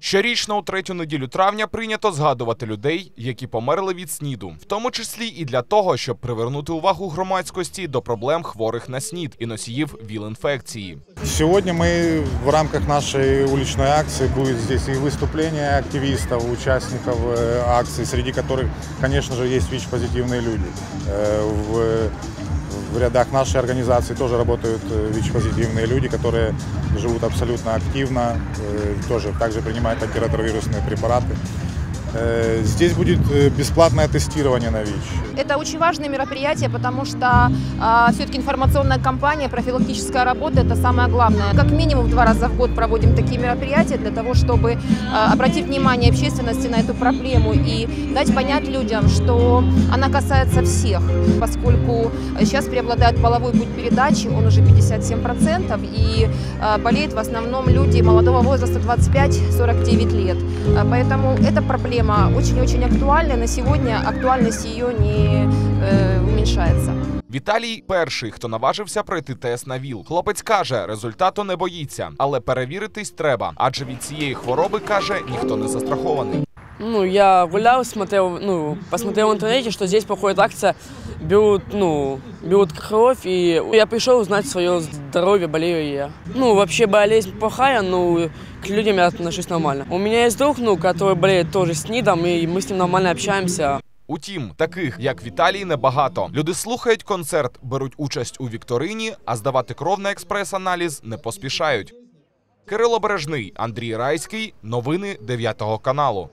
Щорічно у третю неділю травня прийнято згадувати людей, які померли від СНІДу, в тому числі і для того, щоб привернути увагу громадськості до проблем хворих на СНІД і носіїв ВІЛ-інфекції. Сегодня мы в рамках нашей уличной акции будет здесь и выступление активистов, участников э, акции, среди которых, конечно же, есть ВИЧ-позитивные люди. Э, В, в рядах нашей организации тоже работают э, ВИЧ-позитивные люди, которые живут абсолютно активно, э, тоже также принимают антиретровирусные препараты. Э, Здесь будет э, бесплатное тестирование на ВИЧ. Это очень важное мероприятие, потому что все-таки информационная кампания, профилактическая работа – это самое главное. Как минимум два раза в год проводим такие мероприятия для того, чтобы а, обратить внимание общественности на эту проблему и дать понять людям, что она касается всех, поскольку сейчас преобладает половой путь передачи, он уже 57%, и а, болеют в основном люди молодого возраста 25-49 лет. А, Поэтому эта проблема очень-очень актуальна. На сегодня актуальность ее не э, уменьшается. Віталій перший, хто наважився пройти тест на ВІЛ. Хлопець каже, результату не боїться, але перевіритись треба, адже від цієї хвороби каже ніхто не застрахований. Ну, я гулял, смотрел, ну, посмотрел в интернете, что здесь проходит акция, берут, ну, берут кровь, и я пришел узнать свое здоровье, болею я. Ну, вообще болезнь плохая, но к людям я отношусь нормально. У меня есть друг, ну, который болеет тоже СНИДом, и мы с ним нормально общаемся. Утім, таких як Віталій небагато. Люди слухають концерт, беруть участь у вікторині, а здавати кров на експрес-аналіз не поспішають. Кирило Бережний, Андрій Райський. Новини 9 каналу.